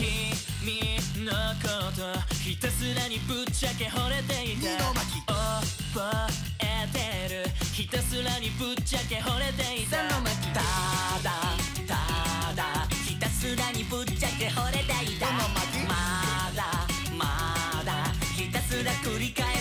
君のことひたすらにぶっちゃけ惚れていた。覚えてる。ひたすらにぶっちゃけ惚れていた。ただただひたすらにぶっちゃけ惚れていた。まだまだひたすら繰り返す。